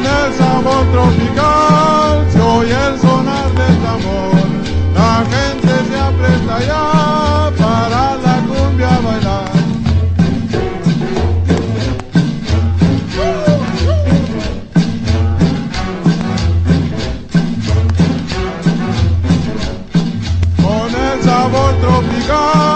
con el sabor tropical se oye el sonar del tambor. La gente se apresta ya para la cumbia bailar. Con el sabor tropical.